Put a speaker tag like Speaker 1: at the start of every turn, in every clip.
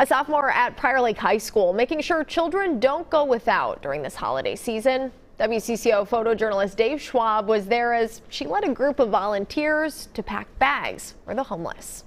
Speaker 1: A sophomore at Prior Lake High School making sure children don't go without during this holiday season. WCCO photojournalist Dave Schwab was there as she led a group of volunteers to pack bags for the homeless.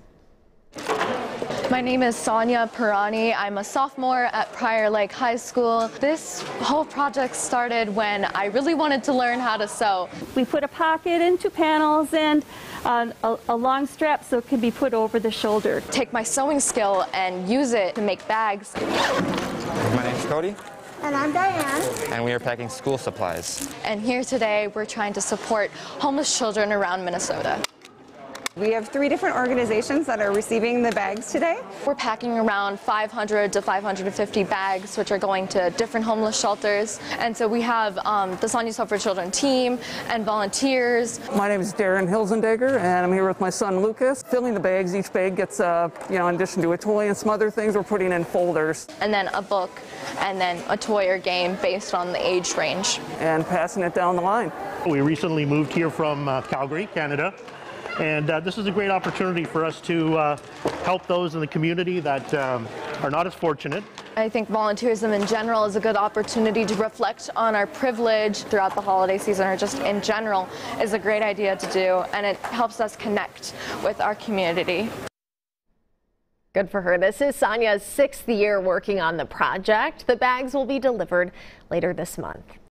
Speaker 2: My name is Sanya Pirani. I'm a sophomore at Prior Lake High School. This whole project started when I really wanted to learn how to sew.
Speaker 3: We put a pocket into panels and uh, a, a, long strap so it can be put over the shoulder.
Speaker 2: Take my sewing skill and use it to make bags.
Speaker 4: My name's Cody.
Speaker 5: And I'm Diane.
Speaker 4: And we are packing school supplies.
Speaker 2: And here today, we're trying to support homeless children around Minnesota.
Speaker 6: We have three different organizations that are receiving the bags today.
Speaker 2: We're packing around 500 to 550 bags, which are going to different homeless shelters. And so we have um, the Sanya Sew for Children team and volunteers.
Speaker 7: My name is Darren Hilzendegger, and I'm here with my son Lucas. Filling the bags, each bag gets, uh, you know, in addition to a toy and some other things, we're putting in folders.
Speaker 2: And then a book, and then a toy or game based on the age range.
Speaker 7: And passing it down the line.
Speaker 8: We recently moved here from uh, Calgary, Canada. And uh, this is a great opportunity for us to uh, help those in the community that um, are not as fortunate.
Speaker 2: I think volunteerism in general is a good opportunity to reflect on our privilege throughout the holiday season or just in general is a great idea to do and it helps us connect with our community.
Speaker 1: Good for her. This is Sanya's sixth year working on the project. The bags will be delivered later this month.